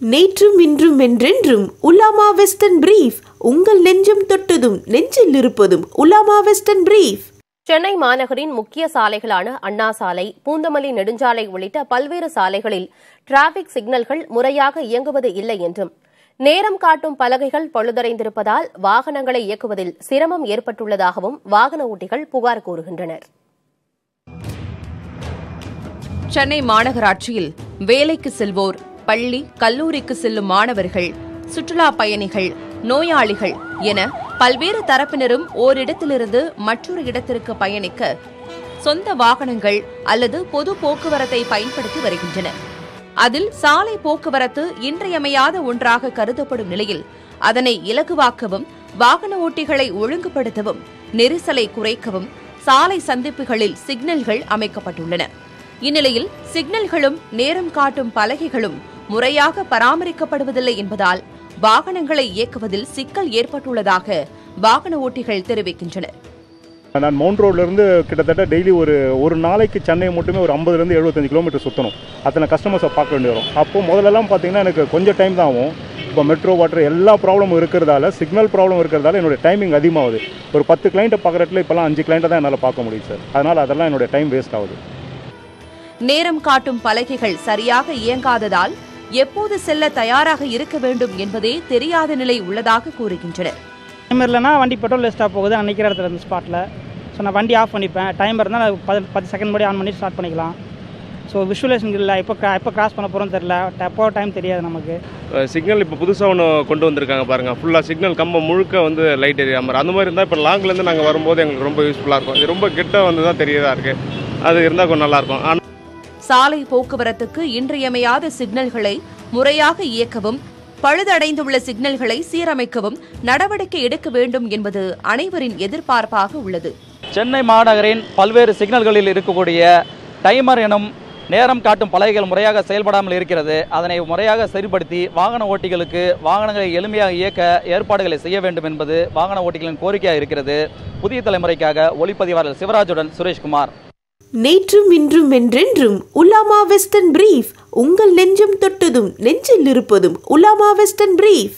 நேற்றும் இன்றும் என்றென்றும் உலாமா வெஸ்டர்ன் பிரீஃப் உங்கள் நெஞ்சம் தொட்டதும் நெஞ்சில் இருப்பதும் உலாமா வெஸ்டர்ன் பிரீஃப் சென்னை மாநகரின் முக்கிய சாலைகளான அண்ணா சாலை பூந்தமல்லி நெடுஞ்சாலை உள்ளிட்ட பல்வேறு சாலைகளில் டிராபிக் சிக்னல்கள் முறையாக இயங்குவது இல்லை என்றும் நேரம் காட்டும் பலகைகள் பழுதடைந்திருப்பதால் வாகனங்களை இயக்குவதில் சிரமம் ஏற்பட்டுள்ளதாகவும் வாகன ஓட்டிகள் புகார் கூறுகின்றனர். சென்னை மாநகராட்சியில் வேலைக்கு செல்வோர் பள்ளி கல்லூரிக்கு செல்லும் மாணவர்கள் சுற்றுலா பயணிகள் நோயாளிகள் என பல்வேறு தரப்பினரும் ஓரிடத்திலிருந்து மற்றொரு இடத்திற்கு பயணிக்க சொந்த வாகனங்கள் அல்லது பொது போக்குவரத்தை பயன்படுத்தி வருகின்றனர் அதில் சாலை போக்குவரத்து இன்றியமையாத ஒன்றாக கருதப்படும் நிலையில் அதனை இலகுவாக்கவும் வாகன ஓட்டிகளை ஒழுங்குபடுத்தவும் நெரிசலை குறைக்கவும் சாலை சந்திப்புகளில் சிக்னல்கள் அமைக்கப்பட்டுள்ளன. இந்நிலையில் சிக்னல்களும் நேரம் காட்டும் பலகைகளும் முறையாக பராமரிக்கப்படுவதில்லை என்பதால் வாகனங்களை இயக்குவதில் சிக்கல் ஏற்பட்டுள்ளதாக வாகன ஓட்டிகள் தெரிவிக்கின்றனர். நான் மவுண்ட் ரோட்லேருந்து கிட்டத்தட்ட டெய்லி ஒரு ஒரு நாளைக்கு சென்னை மட்டுமே ஒரு ஐம்பதுலேருந்து எழுபத்தஞ்சு கிலோமீட்டர் சுற்றணும் அத்தனை கஸ்டமர்ஸை பார்க்க வேண்டி வரும். அப்போது முதல்லலாம் பார்த்தீங்கன்னா எனக்கு கொஞ்சம் டைம் தான் ஆகும். இப்போ மெட்ரோ வாட்டர் எல்லா ப்ராப்ளமும் இருக்கிறதால சிக்னல் ப்ராப்ளம் இருக்கிறதால என்னோட டைமிங் அதிகமாகுது. ஒரு பத்து கிளைண்ட்டை பார்க்குறதுல இப்போலாம் அஞ்சு கிளைண்ட்டை தான் என்னால் பார்க்க முடியும் சார் அதனால் அதெல்லாம் என்னோட டைம் வேஸ்ட் ஆகுது. நேரம் காட்டும் பலகைகள் சரியாக இயங்காததால் எப்போது செல்ல தயாராக இருக்க வேண்டும் என்பதே தெரியாத நிலை உள்ளதாக கூறுகின்றனர். டைம் இல்லைனா வண்டி பெட்ரோல் வேஸ்ட்டாக போகுது நான் நிற்கிற இடத்துல இருந்து ஸ்பாட்டில் ஸோ நான் வண்டி ஆஃப் பண்ணிப்பேன். டைம் இருந்தால் நான் பத்து பத்து செகண்ட் முன்னாடி ஆன் பண்ணி ஸ்டார்ட் பண்ணிக்கலாம். ஸோ விஷுவலேஷன் இல்லை. எப்போ எப்போ கிராஸ் பண்ண போகிறோம் தெரில எப்போ டைம் தெரியாது நமக்கு. சிக்னல் இப்போ புதுசாக ஒன்று கொண்டு வந்திருக்காங்க பாருங்கள் ஃபுல்லாக சிக்னல் கம்பம் முழுக்க வந்து லைட் எரியா மாதிரி. அந்த மாதிரி இருந்தால் இப்போ லாங்லேருந்து நாங்கள் வரும்போது எங்களுக்கு ரொம்ப யூஸ்ஃபுல்லாக இருக்கும். இது ரொம்ப கிட்ட வந்து தான் தெரியதா இருக்குது அது இருந்தால் கொஞ்சம் நல்லாயிருக்கும் ஆனால் சாலை போக்குவரத்துக்கு இன்றியமையாத சிக்னல்களை முறையாக இயக்கவும் பழுதடைந்துள்ள சிக்னல்களை சீரமைக்கவும் நடவடிக்கை எடுக்க வேண்டும் என்பது அனைவரின் எதிர்பார்ப்பாக உள்ளது. சென்னை மாநகரின் பல்வேறு சிக்னல்களில் இருக்கக்கூடிய டைமர் எனும் நேரம் காட்டும் பலகைகள் முறையாக செயல்படாமல் இருக்கிறது. அதனை முறையாக சரிப்படுத்தி வாகன ஓட்டிகளுக்கு வாகனங்களை எளிமையாக இயக்க ஏற்பாடுகளை செய்ய வேண்டும் என்பது வாகன ஓட்டிகளின் கோரிக்கையாக இருக்கிறது. புதிய தலைமுறைக்காக ஒளிப்பதிவாளர் சிவராஜுடன் சுரேஷ்குமார். நேற்றும் இன்றும் என்றென்றும் உலாமா வெஸ்டர்ன் பிரீஃப் உங்கள் நெஞ்சம் தொட்டதும் நெஞ்சில் இருப்பதும் உலாமா வெஸ்டர்ன் பிரீஃப்.